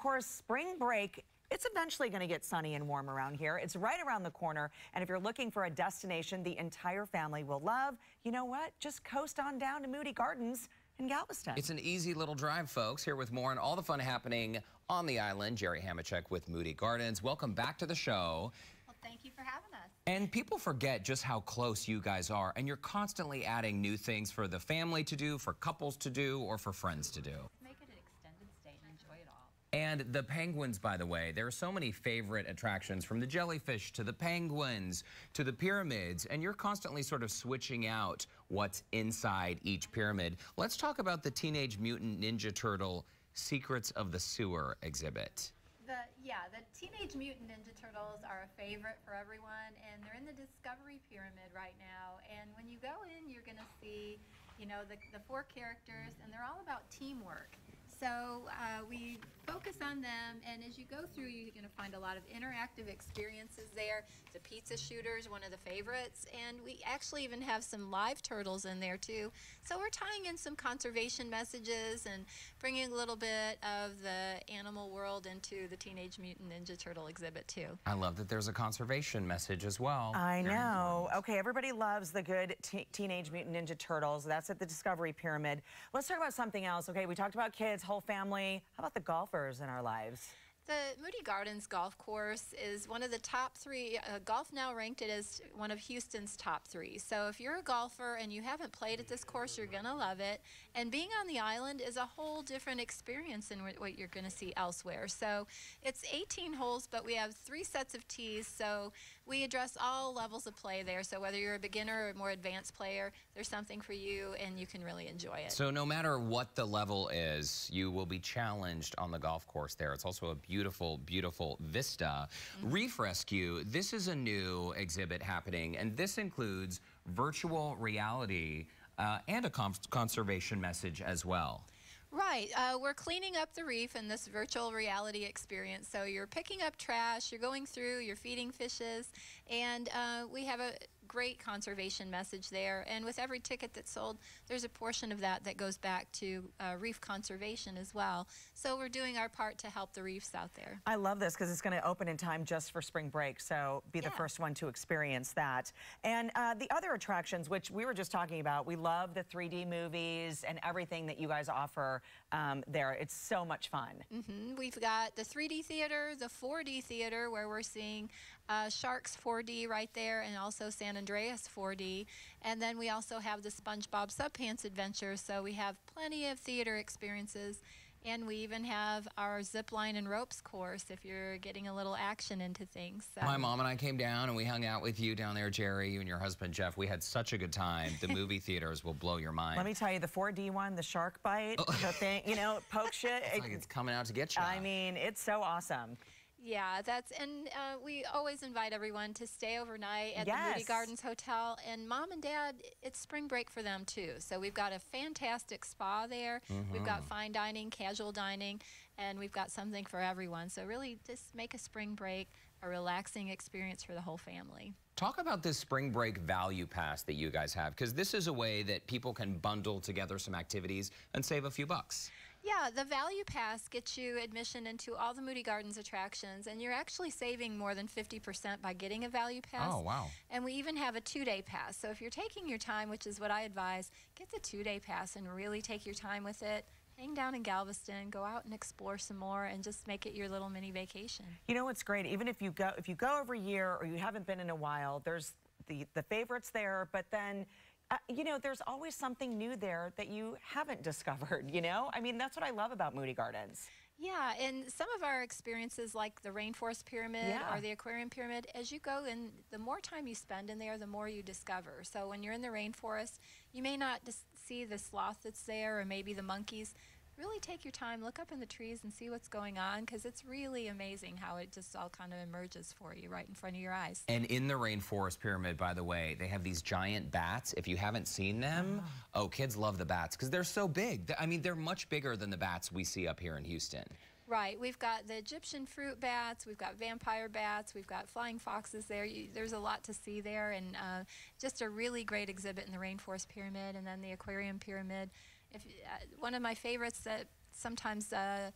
course, spring break it's eventually going to get sunny and warm around here. It's right around the corner. And if you're looking for a destination the entire family will love, you know what? Just coast on down to Moody Gardens in Galveston. It's an easy little drive, folks. Here with more and all the fun happening on the island. Jerri Hamachek with Moody Gardens. Welcome back to the show. Well, thank you for having us. And people forget just how close you guys are, and you're constantly adding new things for the family to do, for couples to do, or for friends to do. Make it an extended stay and enjoy it all. And the penguins, by the way, there are so many favorite attractions from the jellyfish to the penguins to the pyramids, and you're constantly sort of switching out what's inside each pyramid. Let's talk about the Teenage Mutant Ninja Turtle Secrets of the Sewer exhibit. The, yeah, the Teenage Mutant Ninja Turtles are a favorite for everyone, and they're in the Discovery Pyramid right now. And when you go in, you're going to see, you know, the, the four characters, and they're all about teamwork. So uh, we focus on them, and as you go through, you're going to find a lot of interactive experiences there. The pizza shooter is one of the favorites, and we actually even have some live turtles in there too. So we're tying in some conservation messages and bringing a little bit of the animal world into the Teenage Mutant Ninja Turtle exhibit too. I love that there's a conservation message as well. I know. Okay, everybody loves the good Teenage Mutant Ninja Turtles. That's at the Discovery Pyramid. Let's talk about something else. Okay, we talked about kids whole family. How about the golfers in our lives? The Moody Gardens golf course is one of the top three. Uh, golf now ranked it as one of Houston's top three. So if you're a golfer and you haven't played at this course, you're going to love it. And being on the island is a whole different experience than what you're going to see elsewhere. So it's 18 holes, but we have three sets of tees. So we address all levels of play there. So whether you're a beginner or a more advanced player, there's something for you and you can really enjoy it. So no matter what the level is, you will be challenged on the golf course there. It's also a beautiful beautiful, beautiful vista. Mm -hmm. Reef Rescue, this is a new exhibit happening, and this includes virtual reality uh, and a conservation message as well. Right. Uh, we're cleaning up the reef in this virtual reality experience. So you're picking up trash, you're going through, you're feeding fishes, and uh, we have a great conservation message there. And with every ticket that's sold, there's a portion of that that goes back to uh, reef conservation as well. So we're doing our part to help the reefs out there. I love this because it's going to open in time just for spring break. So be the yeah. first one to experience that. And uh, the other attractions, which we were just talking about, we love the 3D movies and everything that you guys offer um, there. It's so much fun. Mm -hmm. We've got the 3D theater, the 4D theater, where we're seeing uh, Sharks 4D right there, and also San Andreas 4D. And then we also have the SpongeBob SubPants Adventure, so we have plenty of theater experiences. And we even have our zip line and ropes course if you're getting a little action into things. So. My mom and I came down and we hung out with you down there, Jerri, you and your husband, Jeff. We had such a good time. The movie theaters will blow your mind. Let me tell you, the 4D one, the shark bite, oh. the thing, you know, poke shit. it's like it's coming out to get you. I mean, it's so awesome. Yeah, that's and uh, we always invite everyone to stay overnight at yes. the Moody Gardens Hotel. And mom and dad, it's spring break for them too. So we've got a fantastic spa there. Mm -hmm. We've got mm-hmm. fine dining, casual dining, and we've got something for everyone. So really, just make a spring break a relaxing experience for the whole family. Talk about this spring break value pass that you guys have, because this is a way that people can bundle together some activities and save a few bucks. Yeah, the Value Pass gets you admission into all the Moody Gardens attractions, and you're actually saving more than 50% by getting a Value Pass. Oh, wow. And we even have a two-day pass. So if you're taking your time, which is what I advise, get the two-day pass and really take your time with it hang down in Galveston, go out and explore some more and just make it your little mini vacation. You know what's great? Even if you go if you go every year or you haven't been in a while, there's the the favorites there, but then uh, you know, there's always something new there that you haven't discovered, you know? I mean, that's what I love about Moody Gardens. Yeah, and some of our experiences like the Rainforest Pyramid yeah. or the Aquarium Pyramid, as you go in, the more time you spend in there, the more you discover. So when you're in the rainforest, you may not see the sloth that's there or maybe the monkeys, really take your time, look up in the trees and see what's going on because it's really amazing how it just all kind of emerges for you right in front of your eyes. And in the Rainforest Pyramid, by the way, they have these giant bats. If you haven't seen them, oh, oh kids love the bats because they're so big. I mean, they're much bigger than the bats we see up here in Houston. Right. We've got the Egyptian fruit bats. We've got vampire bats. We've got flying foxes there. You, there's a lot to see there, and uh, just a really great exhibit in the Rainforest Pyramid, and then the Aquarium Pyramid. If uh, one of my favorites that sometimes uh,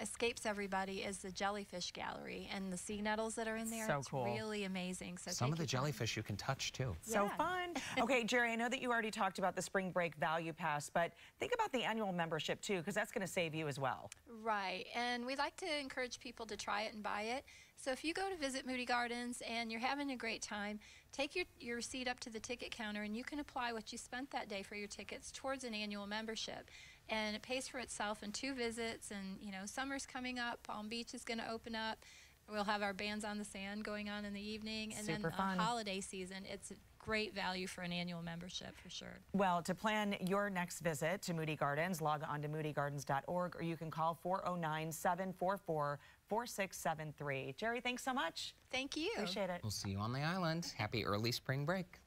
escapes everybody is the jellyfish gallery and the sea nettles that are in there. So it's cool. really amazing. So Some of the your time. jellyfish you can touch too. So Yeah. fun. Okay, Jerri, I know that you already talked about the spring break value pass, but think about the annual membership too, because that's going to save you as well. Right, and we like to encourage people to try it and buy it. So if you go to visit Moody Gardens and you're having a great time, take your, your receipt up to the ticket counter and you can apply what you spent that day for your tickets towards an annual membership. And it pays for itself in two visits. And you know, summer's coming up, Palm Beach is going to open up. We'll have our bands on the sand going on in the evening, and Super then fun. a holiday season. It's great value for an annual membership for sure. Well, to plan your next visit to Moody Gardens, log on to moodygardens.org or you can call 409 744 4673. Jerri, thanks so much. Thank you. Appreciate it. We'll see you on the island. Happy early spring break.